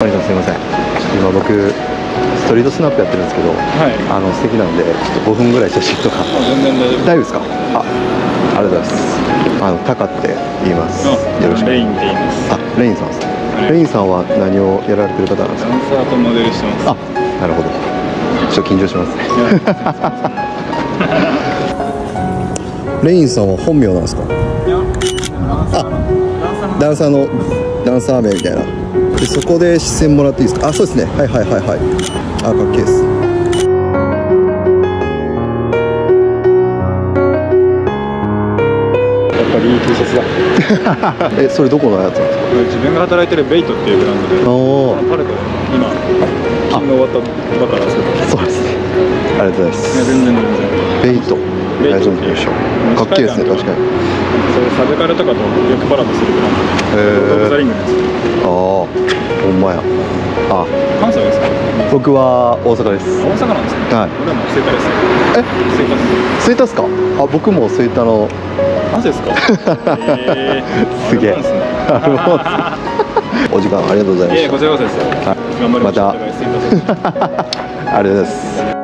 マリさんすいません今僕ストリートスナップやってるんですけどはい。あの素敵なんでちょっと5分ぐらい写真とか。大丈夫。ですか？あありがとうございます。あのタカって言います。よろしく。レインって言います。あレインさんですねはい。レインさんは何をやられてる方なんですか？ダンサーとモデルしてます。あなるほど。ちょっと緊張しますね。レインさんは本名なんですか？ダンサーのダンサー名みたいなでそこで視線もらっていいですか？あそうですね。はいはいはいはい。あかっけえです。やっぱりいい T シャツだ。えそれどこのやつなんですか？自分が働いてるベイトっていうブランドで。おおパルコで今勤務終わったばっかなんですけどいやそうですね。ありがとうございます。全然全然ベイト。大丈夫でしょう。かっけえですね確かに。そうサブカルとかとよくコラボするブランドでローああほんまや。あ。関西ですか？僕は大阪です。大阪なんですかはい。俺もスイカですえ？スイカです。スイタっすか？あ僕もスイタの。マジですか？えー。すげえ。お時間ありがとうございました。こちらこそです。よはい。頑張りましょう。また。ありがとうございます